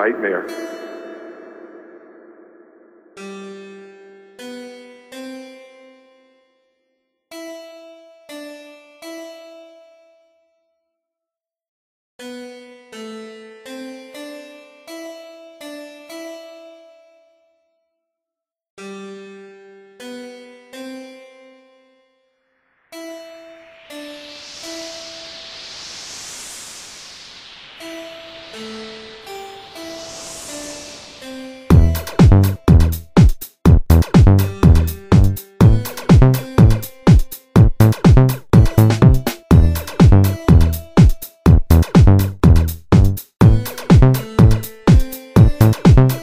nightmare. Bye.